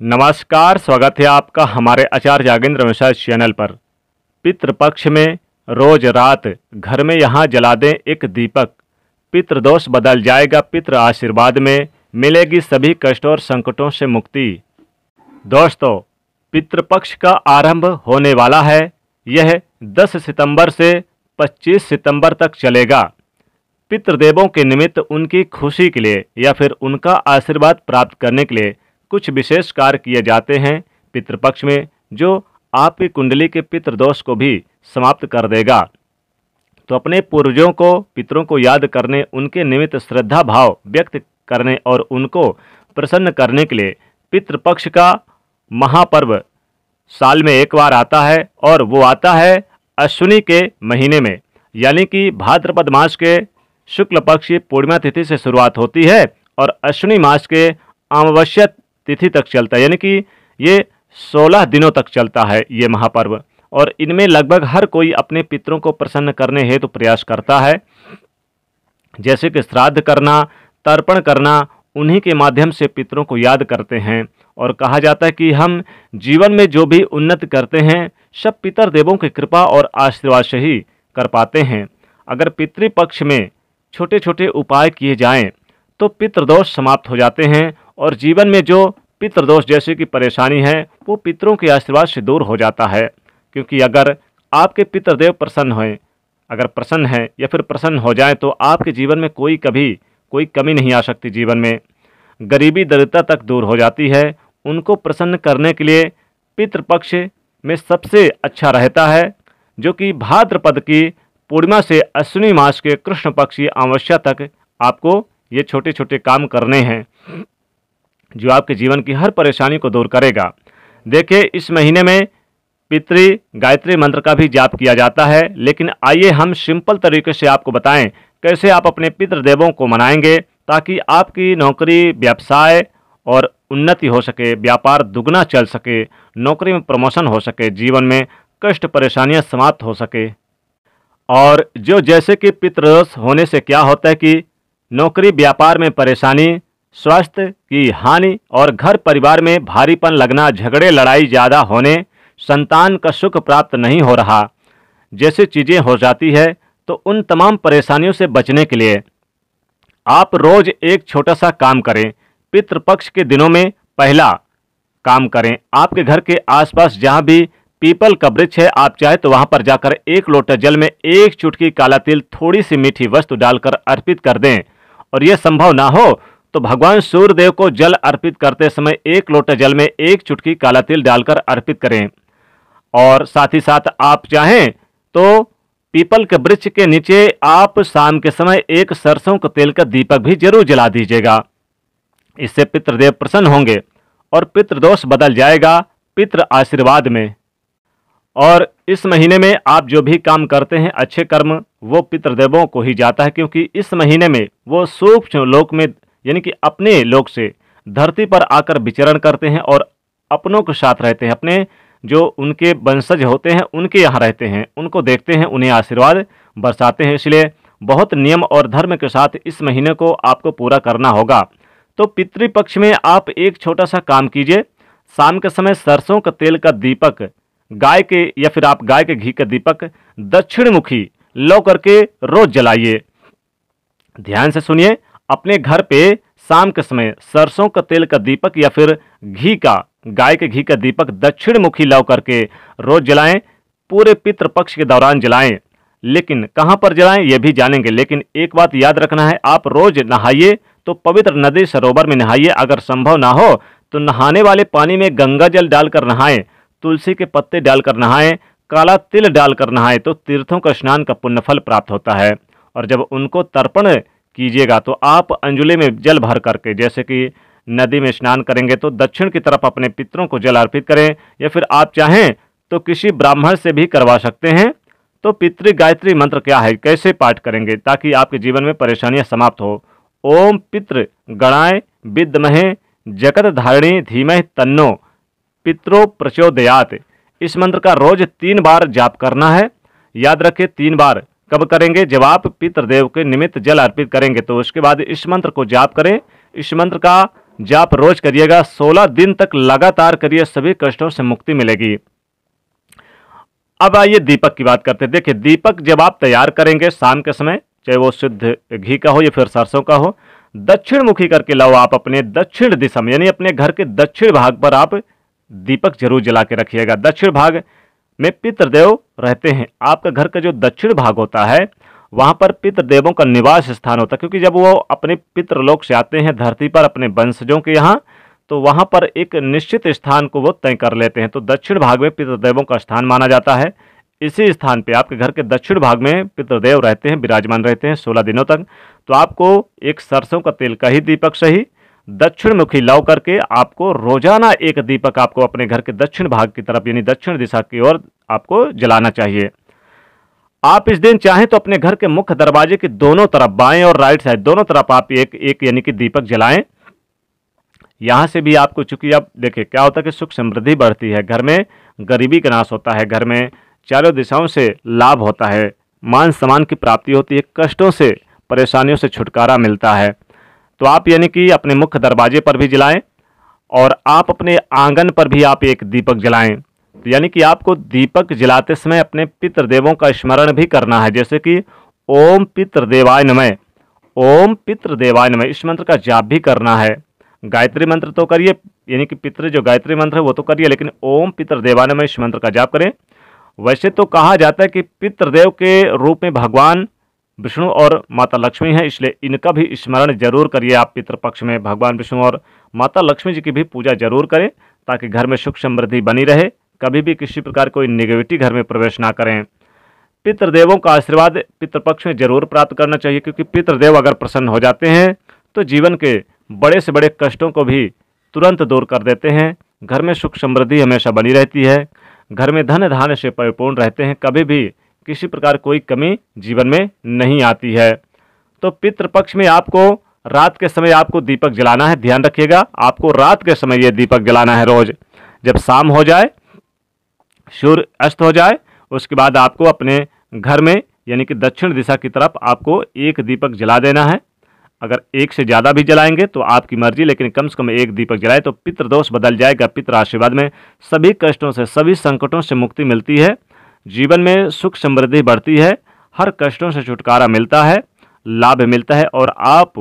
नमस्कार, स्वागत है आपका हमारे आचार्य जागेंद्र मिश्रा चैनल पर। पितृपक्ष में रोज रात घर में यहाँ जला दें एक दीपक। पितृदोष बदल जाएगा, पितृ आशीर्वाद में मिलेगी सभी कष्टों और संकटों से मुक्ति। दोस्तों, पितृपक्ष का आरंभ होने वाला है। यह 10 सितंबर से 25 सितंबर तक चलेगा। पितृदेवों के निमित्त उनकी खुशी के लिए या फिर उनका आशीर्वाद प्राप्त करने के लिए कुछ विशेष कार्य किए जाते हैं पितृपक्ष में, जो आपकी कुंडली के पितृदोष को भी समाप्त कर देगा। तो अपने पूर्वजों को, पितरों को याद करने, उनके निमित्त श्रद्धा भाव व्यक्त करने और उनको प्रसन्न करने के लिए पितृपक्ष का महापर्व साल में एक बार आता है और वो आता है अश्विनी के महीने में, यानी कि भाद्रपद मास के शुक्ल पक्ष की पूर्णिमा तिथि से शुरुआत होती है और अश्विनी मास के अमावस्या तिथि तक चलता है, यानी कि ये सोलह दिनों तक चलता है ये महापर्व। और इनमें लगभग हर कोई अपने पितरों को प्रसन्न करने हेतु तो प्रयास करता है। जैसे कि श्राद्ध करना, तर्पण करना, उन्हीं के माध्यम से पितरों को याद करते हैं। और कहा जाता है कि हम जीवन में जो भी उन्नति करते हैं, सब पितर देवों की कृपा और आशीर्वाद से ही कर पाते हैं। अगर पितृपक्ष में छोटे छोटे उपाय किए जाएँ तो पितृदोष समाप्त हो जाते हैं और जीवन में जो पितृदोष जैसे की परेशानी है, वो पितरों के आशीर्वाद से दूर हो जाता है। क्योंकि अगर आपके पितृदेव प्रसन्न हों अगर प्रसन्न हैं या फिर प्रसन्न हो जाएँ तो आपके जीवन में कोई कभी कोई कमी नहीं आ सकती जीवन में। गरीबी दरिद्रता तक दूर हो जाती है। उनको प्रसन्न करने के लिए पितृपक्ष में सबसे अच्छा रहता है, जो कि भाद्रपद की पूर्णिमा से अश्विनी मास के कृष्ण पक्ष की अमावस्या तक आपको ये छोटे छोटे काम करने हैं। जो आपके जीवन की हर परेशानी को दूर करेगा। देखिए, इस महीने में पितृ गायत्री मंत्र का भी जाप किया जाता है, लेकिन आइए हम सिंपल तरीके से आपको बताएँ, कैसे आप अपने पितृदेवों को मनाएँगे ताकि आपकी नौकरी, व्यवसाय और उन्नति हो सके, व्यापार दुगना चल सके, नौकरी में प्रमोशन हो सके, जीवन में कष्ट परेशानियाँ समाप्त हो सके। और जो जैसे कि पितृदोष होने से क्या होता है कि नौकरी, व्यापार में परेशानी स्वास्थ्य की हानि और घर परिवार में भारीपन लगना, झगड़े, लड़ाई ज़्यादा होने, संतान का सुख प्राप्त नहीं हो रहा, जैसे चीज़ें हो जाती है तो उन तमाम परेशानियों से बचने के लिए आप रोज एक छोटा सा काम करें। पितृपक्ष के दिनों में पहला काम करें। आपके घर के आसपास जहाँ भी पीपल का वृक्ष है, आप चाहे तो वहाँ पर जाकर एक लोटा जल में एक चुटकी काला तिल थोड़ी सी मीठी वस्तु डालकर अर्पित कर दें। और यह संभव ना हो तो भगवान सूर्यदेव को जल अर्पित करते समय एक लोटे जल में एक चुटकी काला तिल डालकर अर्पित करें। और साथ ही साथ आप चाहें तो पीपल के वृक्ष के नीचे आप शाम के समय एक सरसों के तेल का दीपक भी ज़रूर जला दीजिएगा। इससे पितृदेव प्रसन्न होंगे और पितृदोष बदल जाएगा पितृ आशीर्वाद में। और इस महीने में आप जो भी काम करते हैं, अच्छे कर्म, वो पितृदेवों को ही जाता है, क्योंकि इस महीने में वो सूक्ष्म लोक में यानी कि अपने लोग से धरती पर आकर विचरण करते हैं और अपनों के साथ रहते हैं। अपने जो उनके वंशज होते हैं, उनके यहाँ रहते हैं, उनको देखते हैं, उन्हें आशीर्वाद बरसाते हैं। इसलिए बहुत नियम और धर्म के साथ इस महीने को आपको पूरा करना होगा। तो पितृपक्ष में आप एक छोटा सा काम कीजिए। शाम के समय सरसों का तेल का दीपक, गाय के या फिर आप गाय के घी का दीपक दक्षिण मुखी लो करके रोज जलाइए। ध्यान से सुनिए अपने घर पे शाम के समय सरसों का तेल का दीपक या फिर घी का, गाय के घी का दीपक दक्षिण मुखी लव करके रोज जलाएँ, पूरे पितृपक्ष के दौरान जलाएँ। लेकिन कहाँ पर जलाएँ यह भी जानेंगे। लेकिन एक बात याद रखना है, आप रोज नहाइए तो पवित्र नदी सरोवर में नहाइए। अगर संभव ना हो तो नहाने वाले पानी में गंगा जल डालकर नहाएँ, तुलसी के पत्ते डालकर नहाएँ, काला तिल डालकर नहाएँ तो तीर्थों का स्नान का पुण्यफल प्राप्त होता है। और जब उनको तर्पण कीजिएगा। तो आप अंजुले में जल भर करके, जैसे कि नदी में स्नान करेंगे तो दक्षिण की तरफ़ अपने पितरों को जल अर्पित करें। या फिर आप चाहें तो किसी ब्राह्मण से भी करवा सकते हैं। तो पितृ गायत्री मंत्र क्या है? कैसे पाठ करेंगे ताकि आपके जीवन में परेशानियाँ समाप्त हो? ओम पितृ गणाय विद्महे जगत धारिणी धीमह तन्नो पित्रो प्रचोदयात। इस मंत्र का रोज तीन बार जाप करना है। याद रखें तीन बार कब करेंगे? जब आप पितृदेव के निमित्त जल अर्पित करेंगे। तो उसके बाद इस मंत्र को जाप करें। इस मंत्र का जाप रोज करिएगा। 16 दिन तक लगातार करिए। सभी कष्टों से मुक्ति मिलेगी। अब आइए दीपक की बात करते हैं। देखिए, दीपक जब आप तैयार करेंगे शाम के समय, चाहे वो शुद्ध घी का हो या फिर सरसों का हो दक्षिण मुखी करके लाओ आप अपने दक्षिण दिशा में। यानी अपने घर के दक्षिण भाग पर आप दीपक ज़रूर जला के रखिएगा। दक्षिण भाग में पितृदेव रहते हैं। आपका घर का जो दक्षिण भाग होता है, वहाँ पर पितृदेवों का निवास स्थान होता है। क्योंकि जब वो अपने पितृलोक से आते हैं, धरती पर अपने वंशजों के यहाँ तो वहाँ पर एक निश्चित स्थान को वो तय कर लेते हैं। तो दक्षिण भाग में पितृदेवों का स्थान माना जाता है। इसी स्थान पे आपके घर के दक्षिण भाग में पितृदेव रहते हैं, विराजमान रहते हैं सोलह दिनों तक। तो आपको एक सरसों का तेल का ही दीपक सही दक्षिण मुखी लव करके आपको रोज़ाना एक दीपक आपको अपने घर के दक्षिण भाग की तरफ़, यानी दक्षिण दिशा की ओर आपको जलाना चाहिए। आप इस दिन चाहें तो अपने घर के मुख्य दरवाजे के दोनों तरफ़ बाएँ और राइट साइड, दोनों तरफ़ आप एक एक यानी कि दीपक जलाएँ। यहाँ से भी आपको चूँकि अब देखिए, क्या होता है कि सुख समृद्धि बढ़ती है। घर में गरीबी का नाश होता है, घर में चारों दिशाओं से लाभ होता है। मान सम्मान की प्राप्ति होती है, कष्टों से, परेशानियों से छुटकारा मिलता है। तो आप यानी कि अपने मुख्य दरवाजे पर भी जलाएँ और आप अपने आँगन पर भी आप एक दीपक जलाएँ। तो यानी कि आपको दीपक जलाते समय अपने पितृदेवों का स्मरण भी करना है। जैसे कि, ओम पितृदेवाय नमय ओम पितृदेवाय नमय इस मंत्र का जाप भी करना है। गायत्री मंत्र तो करिए, यानी कि पितृ जो गायत्री मंत्र है वो तो करिए, लेकिन ओम पितृदेवाय नमय इस मंत्र का जाप करें। वैसे तो कहा जाता है कि पितृदेव के रूप में भगवान विष्णु और माता लक्ष्मी हैं, इसलिए इनका भी स्मरण ज़रूर करिए आप पितृपक्ष में। भगवान विष्णु और माता लक्ष्मी जी की भी पूजा ज़रूर करें, ताकि घर में सुख समृद्धि बनी रहे, कभी भी किसी प्रकार कोई निगेटिविटी घर में प्रवेश ना करें। पितृदेवों का आशीर्वाद पितृपक्ष में ज़रूर प्राप्त करना चाहिए, क्योंकि पितृदेव अगर प्रसन्न हो जाते हैं तो जीवन के बड़े से बड़े कष्टों को भी तुरंत दूर कर देते हैं। घर में सुख समृद्धि हमेशा बनी रहती है, घर में धन धान से परिपूर्ण रहते हैं, कभी भी किसी प्रकार कोई कमी जीवन में नहीं आती है। तो पितृपक्ष में आपको रात के समय आपको दीपक जलाना है, ध्यान रखिएगा। आपको रात के समय ये दीपक जलाना है रोज। जब शाम हो जाए, सूर्य अस्त हो जाए, उसके बाद आपको अपने घर में, यानी कि दक्षिण दिशा की तरफ़ आपको एक दीपक जला देना है। अगर एक से ज़्यादा भी जलाएँगे तो आपकी मर्ज़ी, लेकिन कम से कम एक दीपक जलाए तो पितृदोष बदल जाएगा। पितृ आशीर्वाद में सभी कष्टों से, सभी संकटों से मुक्ति मिलती है। जीवन में सुख समृद्धि बढ़ती है, हर कष्टों से छुटकारा मिलता है, लाभ मिलता है और आप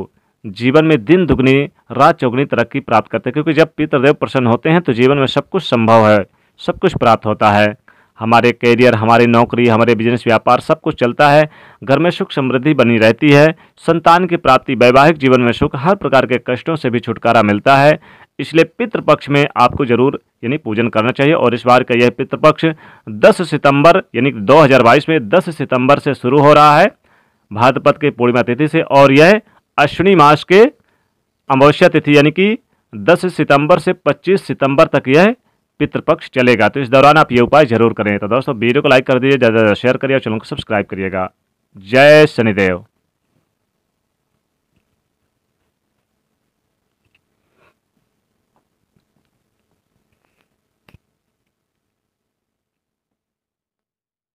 जीवन में दिन दुगनी, रात चौगनी तरक्की प्राप्त करते हैं। क्योंकि जब पितृदेव प्रसन्न होते हैं तो जीवन में सब कुछ संभव है, सब कुछ प्राप्त होता है। हमारे कैरियर हमारी नौकरी, हमारे बिज़नेस व्यापार, सब कुछ चलता है, घर में सुख समृद्धि बनी रहती है, संतान की प्राप्ति, वैवाहिक जीवन में सुख, हर प्रकार के कष्टों से भी छुटकारा मिलता है इसलिए पितृपक्ष में आपको ज़रूर, यानी पूजन करना चाहिए। और इस बार का यह पितृपक्ष 10 सितंबर, यानी 2022 में 10 सितंबर से शुरू हो रहा है, भाद्रपद के पूर्णिमा तिथि से। और यह अश्विनी मास के अमावस्या तिथि, यानी कि 10 सितंबर से 25 सितंबर तक यह पितृपक्ष चलेगा। तो इस दौरान आप ये उपाय ज़रूर करें। तो दोस्तों, वीडियो को लाइक कर दीजिए, ज़्यादा ज़्यादा शेयर करिए और चैनल को सब्सक्राइब करिएगा। जय शनिदेव।